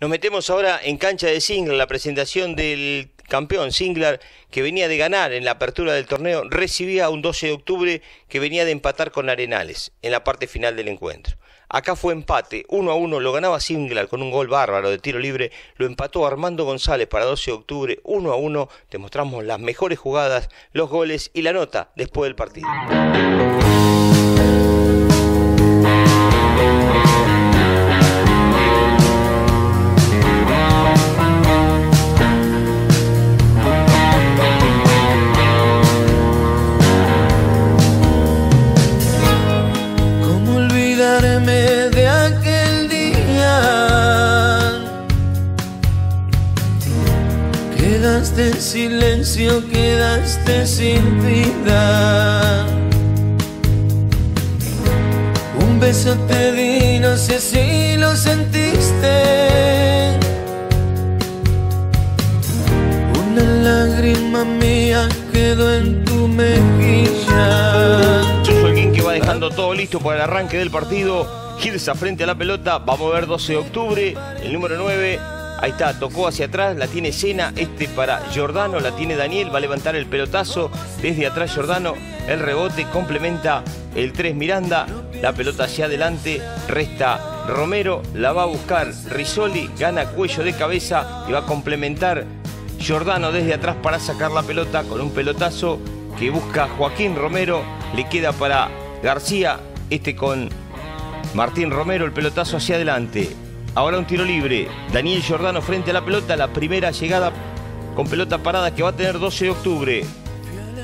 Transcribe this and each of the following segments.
Nos metemos ahora en cancha de Singler, la presentación del campeón Singler que venía de ganar en la apertura del torneo, recibía un 12 de octubre que venía de empatar con Arenales en la parte final del encuentro. Acá fue empate, uno a uno, lo ganaba Singler con un gol bárbaro de tiro libre, lo empató Armando González para 12 de octubre, uno a uno, demostramos las mejores jugadas, los goles y la nota después del partido. Quedaste sin vida. Un beso te di, no sé si lo sentiste. Una lágrima mía quedó en tu mejilla. alguien que va dejando todo listo para el arranque del partido. Girsa frente a la pelota, vamos a ver 12 de octubre, el número 9, Ahí está, tocó hacia atrás, la tiene Sena, este para Giordano, la tiene Daniel, va a levantar el pelotazo, desde atrás Giordano, el rebote complementa el 3 Miranda, la pelota hacia adelante, resta Romero, la va a buscar Risoli, gana cuello de cabeza y va a complementar Giordano desde atrás para sacar la pelota con un pelotazo que busca Joaquín Romero, le queda para García, este con Martín Romero, el pelotazo hacia adelante. Ahora un tiro libre. Daniel Giordano frente a la pelota. La primera llegada con pelota parada que va a tener 12 de octubre.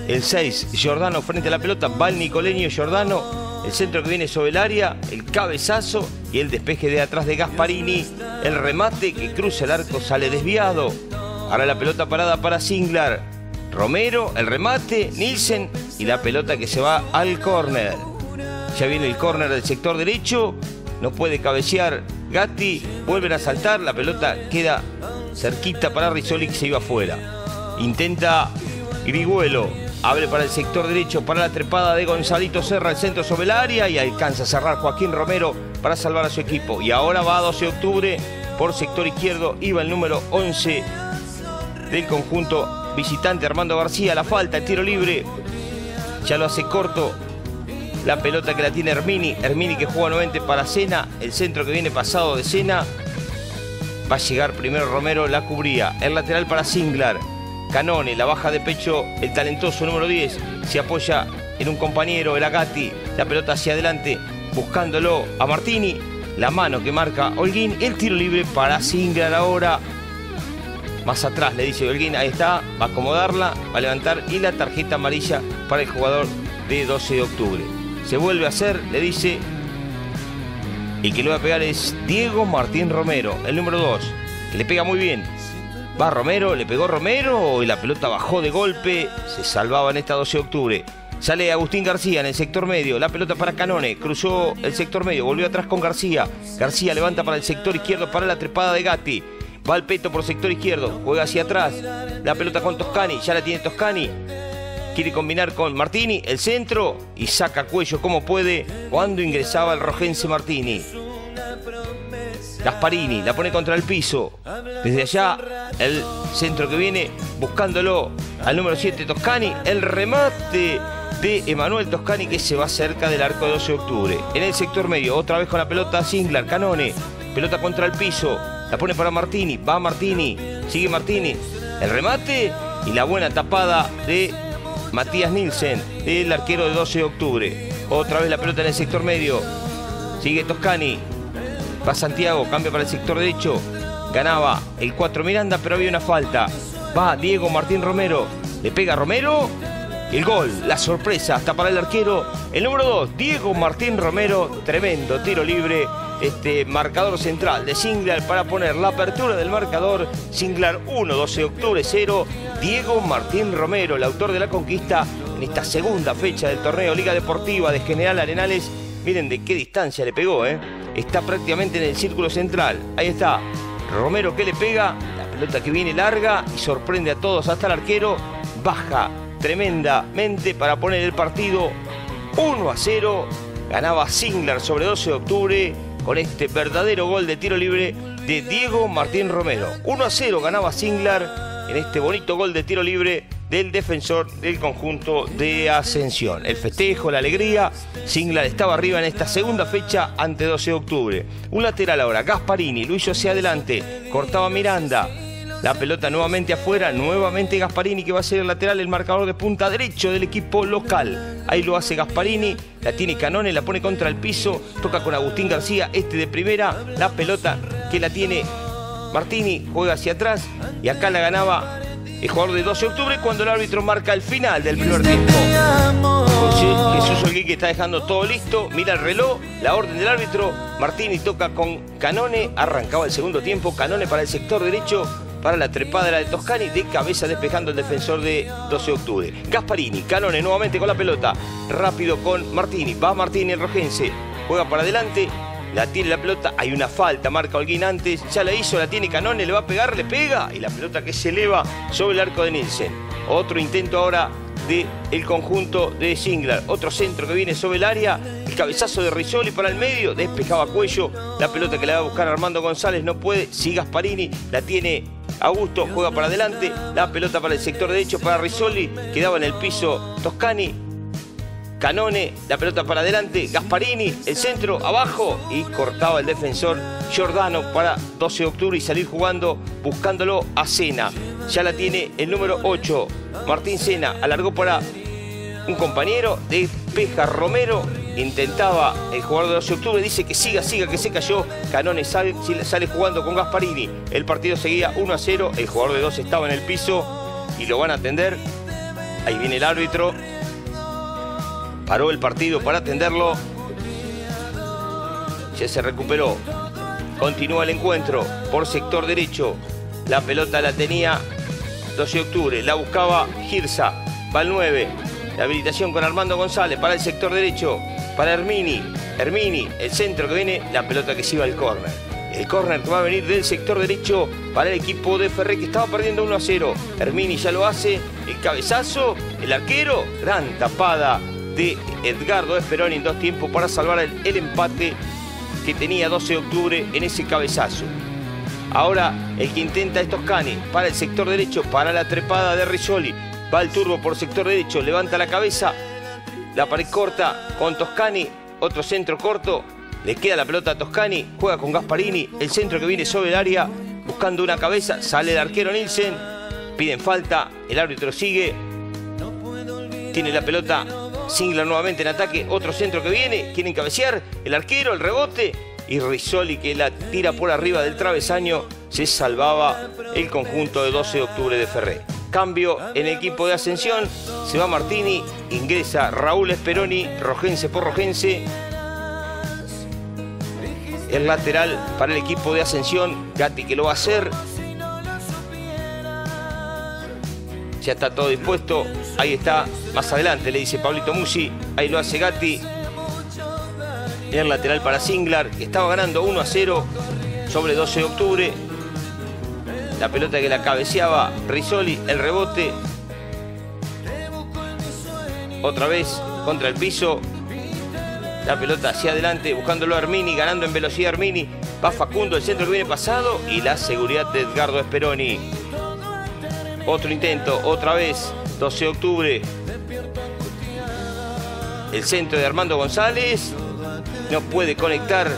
El 6, Giordano frente a la pelota. Va el Nicoleño Giordano. El centro que viene sobre el área. El cabezazo y el despeje de atrás de Gasparini. El remate que cruza el arco sale desviado. Ahora la pelota parada para Singlar. Romero, el remate, Nielsen y la pelota que se va al córner. Ya viene el córner del sector derecho. No puede cabecear Gatti vuelven a saltar, la pelota queda cerquita para Rizzoli que se iba afuera. Intenta Griguelo, abre para el sector derecho para la trepada de Gonzalito Serra, el centro sobre el área y alcanza a cerrar Joaquín Romero para salvar a su equipo. Y ahora va a 12 de octubre por sector izquierdo, iba el número 11 del conjunto visitante Armando García, la falta, el tiro libre, ya lo hace corto la pelota que la tiene Hermini. Hermini que juega nuevamente para Sena. El centro que viene pasado de Sena. Va a llegar primero Romero, la cubría. El lateral para Singlar. Canone, la baja de pecho, el talentoso número 10. Se apoya en un compañero, el Agati. La pelota hacia adelante, buscándolo a Martini. La mano que marca Holguín. El tiro libre para Singlar ahora. Más atrás le dice Holguín, ahí está, va a acomodarla, va a levantar y la tarjeta amarilla para el jugador de 12 de octubre se vuelve a hacer, le dice, y que lo va a pegar es Diego Martín Romero, el número 2, que le pega muy bien. Va Romero, le pegó Romero y la pelota bajó de golpe, se salvaba en esta 12 de octubre. Sale Agustín García en el sector medio, la pelota para Canone, cruzó el sector medio, volvió atrás con García. García levanta para el sector izquierdo para la trepada de Gatti. Va al peto por sector izquierdo, juega hacia atrás. La pelota con Toscani, ya la tiene Toscani. Quiere combinar con Martini, el centro, y saca cuello como puede cuando ingresaba el rojense Martini. Gasparini la pone contra el piso. Desde allá, el centro que viene buscándolo al número 7 Toscani. El remate de Emanuel Toscani que se va cerca del arco de 12 de octubre. En el sector medio, otra vez con la pelota Singlar, Canone. Pelota contra el piso. La pone para Martini. Va Martini. Sigue Martini. El remate y la buena tapada de Matías Nielsen, el arquero de 12 de octubre. Otra vez la pelota en el sector medio. Sigue Toscani. Va Santiago, cambia para el sector derecho. Ganaba el 4 Miranda, pero había una falta. Va Diego Martín Romero. Le pega Romero. El gol, la sorpresa, hasta para el arquero. El número 2, Diego Martín Romero. Tremendo tiro libre este marcador central de Singlar para poner la apertura del marcador. Singlar 1, 12 de octubre 0. Diego Martín Romero, el autor de la conquista en esta segunda fecha del torneo Liga Deportiva de General Arenales. Miren de qué distancia le pegó, ¿eh? Está prácticamente en el círculo central. Ahí está. Romero que le pega, la pelota que viene larga y sorprende a todos hasta el arquero. Baja tremendamente para poner el partido 1 a 0. Ganaba Singlar sobre 12 de octubre con este verdadero gol de tiro libre de Diego Martín Romero. 1 a 0 ganaba Singlar en este bonito gol de tiro libre del defensor del conjunto de Ascensión. El festejo, la alegría, Singlar estaba arriba en esta segunda fecha ante 12 de octubre. Un lateral ahora, Gasparini, Luis hacia adelante, cortaba Miranda, la pelota nuevamente afuera, nuevamente Gasparini que va a ser el lateral, el marcador de punta derecho del equipo local. Ahí lo hace Gasparini, la tiene Canone, la pone contra el piso, toca con Agustín García, este de primera, la pelota que la tiene Martini, juega hacia atrás y acá la ganaba el jugador de 12 de octubre cuando el árbitro marca el final del primer tiempo. Jesús que está dejando todo listo, mira el reloj, la orden del árbitro, Martini toca con Canone, arrancaba el segundo tiempo, Canone para el sector derecho, para la trepada de Toscani, de cabeza despejando el defensor de 12 de octubre. Gasparini, Canone nuevamente con la pelota, rápido con Martini, va Martini el rojense, juega para adelante, la tiene la pelota, hay una falta, marca Holguín antes, ya la hizo, la tiene Canone, le va a pegar, le pega, y la pelota que se eleva sobre el arco de Nielsen. Otro intento ahora del el conjunto de Singlar. Otro centro que viene sobre el área. El cabezazo de Rizzoli para el medio. Despejaba cuello. La pelota que le va a buscar Armando González no puede. Sigue Gasparini. La tiene Augusto. Juega para adelante. La pelota para el sector derecho para Rizzoli. Quedaba en el piso Toscani. Canone, la pelota para adelante, Gasparini, el centro abajo y cortaba el defensor Giordano para 12 de octubre y salir jugando buscándolo a Sena. Ya la tiene el número 8, Martín Sena, alargó para un compañero, de Peja Romero, intentaba el jugador de 12 de octubre, dice que siga, siga, que se cayó, Canone sale, sale jugando con Gasparini, el partido seguía 1 a 0, el jugador de 12 estaba en el piso y lo van a atender, ahí viene el árbitro, Paró el partido para atenderlo. Ya se recuperó. Continúa el encuentro por sector derecho. La pelota la tenía 12 de octubre. La buscaba Girsa. Va al 9. La habilitación con Armando González para el sector derecho. Para Hermini. Hermini, el centro que viene. La pelota que se iba al córner. El córner que va a venir del sector derecho para el equipo de Ferré que estaba perdiendo 1 a 0. Hermini ya lo hace. El cabezazo. El arquero. Gran tapada de Edgardo Esperoni en dos tiempos para salvar el, empate que tenía 12 de octubre en ese cabezazo. Ahora el que intenta es Toscani para el sector derecho, para la trepada de Rizzoli. Va el turbo por sector derecho, levanta la cabeza, la pared corta con Toscani, otro centro corto, le queda la pelota a Toscani, juega con Gasparini, el centro que viene sobre el área, buscando una cabeza, sale el arquero Nielsen, piden falta, el árbitro sigue, tiene la pelota Singler nuevamente en ataque, otro centro que viene, quieren cabecear, el arquero, el rebote y Rizzoli que la tira por arriba del travesaño, se salvaba el conjunto de 12 de octubre de Ferré. Cambio en el equipo de Ascensión, se va Martini, ingresa Raúl Esperoni, Rojense por Rojense. El lateral para el equipo de Ascensión, Gatti que lo va a hacer, Ya está todo dispuesto. Ahí está, más adelante le dice Pablito Musi. Ahí lo hace Gatti. El lateral para Singlar, que estaba ganando 1 a 0 sobre 12 de octubre. La pelota que la cabeceaba Rizzoli, el rebote. Otra vez contra el piso. La pelota hacia adelante, buscándolo Armini, ganando en velocidad Armini. Va Facundo, el centro que viene pasado y la seguridad de Edgardo Esperoni. Otro intento, otra vez, 12 de octubre. El centro de Armando González. No puede conectar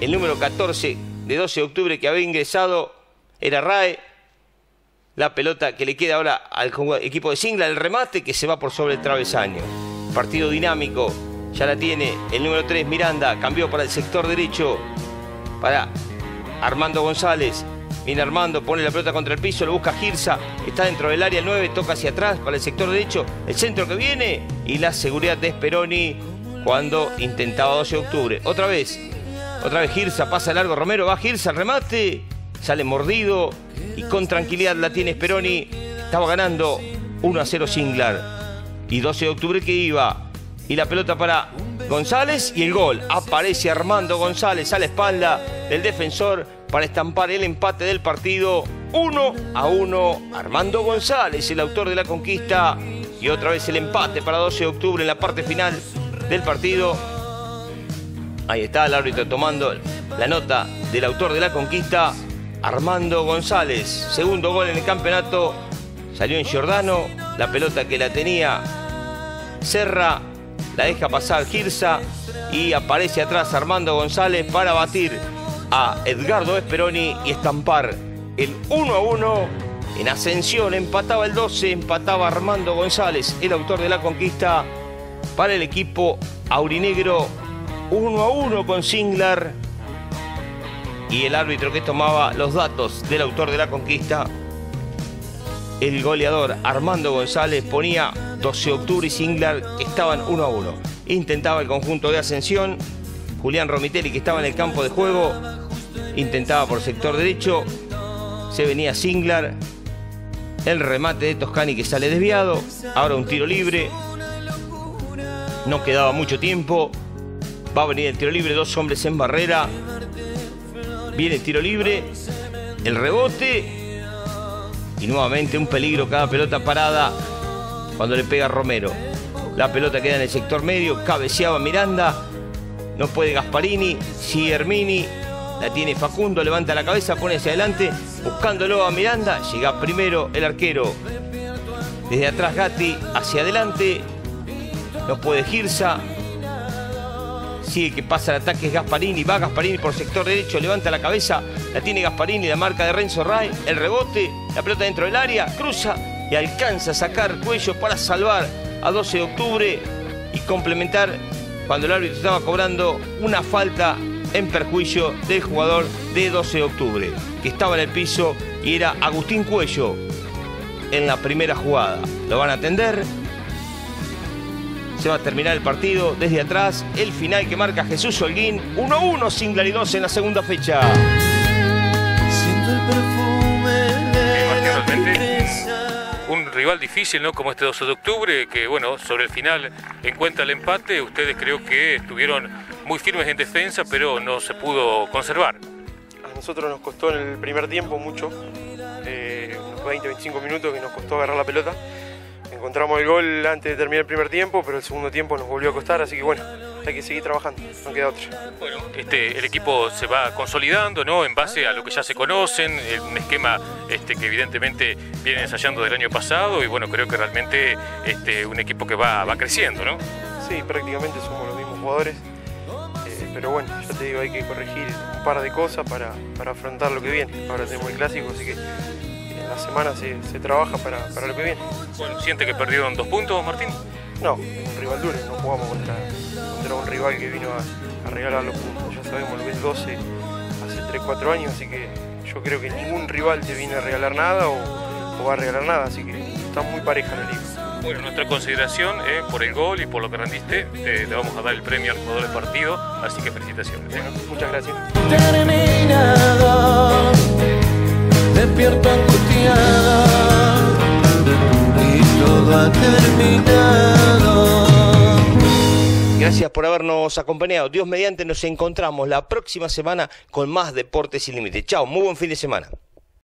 el número 14 de 12 de octubre que había ingresado. Era RAE. La pelota que le queda ahora al equipo de Singla, el remate que se va por sobre el travesaño. Partido dinámico. Ya la tiene el número 3 Miranda. Cambió para el sector derecho. Para Armando González. Viene Armando, pone la pelota contra el piso, lo busca Girsa, está dentro del área 9, toca hacia atrás para el sector derecho, el centro que viene y la seguridad de Speroni cuando intentaba 12 de octubre. Otra vez, otra vez Girsa, pasa largo Romero, va Girsa, remate, sale mordido y con tranquilidad la tiene Speroni. Estaba ganando 1 a 0 Singlar y 12 de octubre que iba. Y la pelota para González y el gol. Aparece Armando González a la espalda del defensor para estampar el empate del partido 1 a 1. Armando González, el autor de la conquista. Y otra vez el empate para 12 de octubre en la parte final del partido. Ahí está el árbitro tomando la nota del autor de la conquista, Armando González. Segundo gol en el campeonato. Salió en Giordano. La pelota que la tenía Serra. La deja pasar Girsa. Y aparece atrás Armando González para batir a Edgardo Esperoni y estampar el 1 a 1. En ascensión empataba el 12, empataba Armando González, el autor de la conquista para el equipo aurinegro 1 a 1 con Singlar y el árbitro que tomaba los datos del autor de la conquista, el goleador Armando González ponía 12 de octubre y Singlar estaban 1 a 1. Intentaba el conjunto de ascensión, Julián Romitelli que estaba en el campo de juego, intentaba por sector derecho, se venía Singlar, el remate de Toscani que sale desviado, ahora un tiro libre, no quedaba mucho tiempo, Va a venir el tiro libre, dos hombres en barrera. Viene el tiro libre, el rebote y nuevamente un peligro cada pelota parada cuando le pega Romero. La pelota queda en el sector medio, cabeceaba Miranda, no puede Gasparini, sigue Hermini, la tiene Facundo, levanta la cabeza, pone hacia adelante, buscándolo a Miranda, llega primero el arquero. Desde atrás Gatti, hacia adelante, no puede Girsa, sigue que pasa el ataque es Gasparini, va Gasparini por sector derecho, levanta la cabeza, la tiene Gasparini, la marca de Renzo Ray, el rebote, la pelota dentro del área, cruza y alcanza a sacar cuello para salvar a 12 de octubre y complementar cuando el árbitro estaba cobrando una falta en perjuicio del jugador de 12 de octubre, que estaba en el piso y era Agustín Cuello en la primera jugada. Lo van a atender, se va a terminar el partido desde atrás. El final que marca Jesús Holguín. 1-1 sin 2 en la segunda fecha. Un rival difícil, ¿no? Como este 12 de octubre, que bueno, sobre el final encuentra el empate. Ustedes creo que estuvieron muy firmes en defensa, pero no se pudo conservar. A nosotros nos costó en el primer tiempo mucho, eh, unos 20-25 minutos que nos costó agarrar la pelota encontramos el gol antes de terminar el primer tiempo, pero el segundo tiempo nos volvió a costar, así que bueno, hay que seguir trabajando, no queda otra. Bueno, este, el equipo se va consolidando, ¿no? En base a lo que ya se conocen, un esquema este, que evidentemente viene ensayando del año pasado y bueno, creo que realmente este, un equipo que va, va creciendo, ¿no? Sí, prácticamente somos los mismos jugadores, eh, pero bueno, ya te digo, hay que corregir un par de cosas para, para afrontar lo que viene. Ahora tenemos el clásico, así que la semana se, trabaja para, lo que viene. Bueno, ¿Siente que perdieron dos puntos, Martín? No, un rival duro, no jugamos contra, contra un rival que vino a, regalar los puntos. Ya sabemos lo que es 12 hace 3-4 años, así que yo creo que ningún rival te viene a regalar nada o, va a regalar nada, así que está muy pareja la liga. Bueno, nuestra consideración eh, por el gol y por lo que rendiste, te, vamos a dar el premio al jugador del partido, así que felicitaciones. muchas gracias despierto angustiada y todo ha terminado. Gracias por habernos acompañado. Dios mediante nos encontramos la próxima semana con más Deportes Sin Límite. Chao, muy buen fin de semana.